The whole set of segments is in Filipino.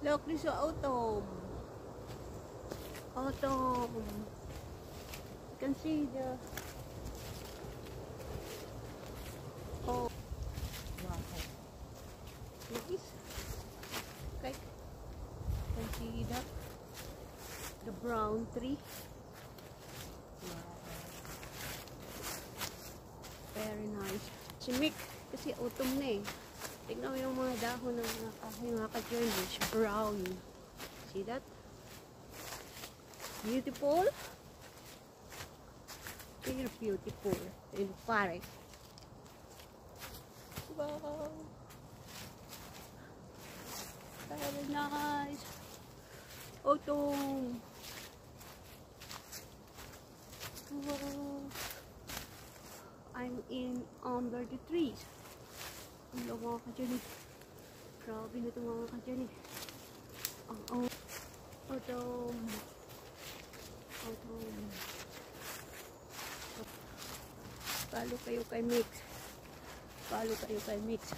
Look, this is autumn. Autumn. You can see the... Oh. Wow. Nice. Okay. You can see that. The brown tree. Wow. Very nice. Si Mick, kasi autumn na eh. Tignan mo yung mga dahon ng mga kahoy mga ka-journals. Brown. See that? Beautiful. Very beautiful. In forest. Wow. Very nice. Autumn. Wow. I'm in under the trees. Hello mga ka-journey. Grabe na ito mga ka-journey. Ang oh, autumn. Autumn. Follow kayo kay Mix. Follow kayo kay Mix.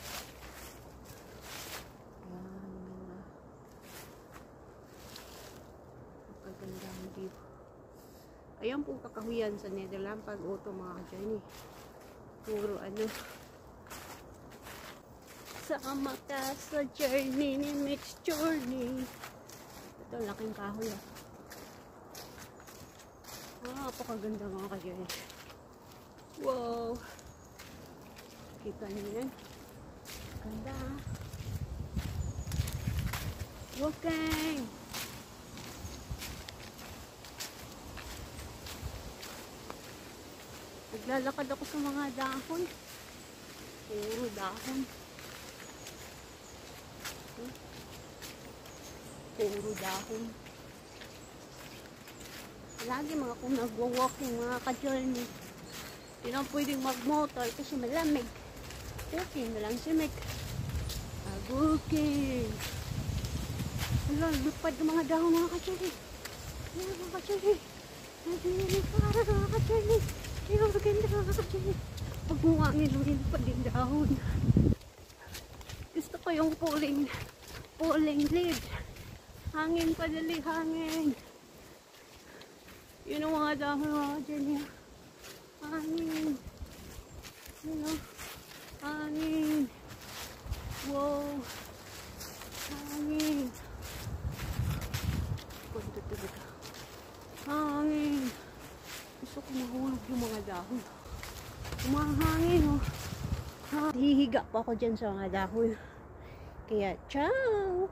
Ayan. Napaganda ang view. Ayan po kakahuyan sa Netherlands pag auto mga ka-journey. Puro ano. Sama ka sa journey ni Mix Journey. Ito, laking kahoy ah. Ah, napakaganda mga ka-journey. Wow! Kita niyo yan? Ganda ah. Walking! Naglalakad ako sa mga dahon. Puro dahon. Hmm? Puro dahon. Lagi mga kung nagwa-walking mga ka-journey. Hindi na pwedeng mag-motor kasi malamig. Walking na lang si Mick. Mag-walking. Wala, lupad ng mga dahon mga ka-journey. Ayan mga ka-journey. Naging para mga ka-journey. Pero maganda mga ka-journey. Pag buwangin, luhin pa din dahon. Gusto ko yung pulling, pulling lead. Hangin pa dali, hangin. Yun ang mga dahon mga ka-journey. Hangin. You know, hangin. Wow. Hangin. Ganda talaga. Hangin. Gusto ko mahulog yung mga dahon. Umahangin, oh. Ha, hihiga pa ako dyan sa mga dahon. Kaya, ciao!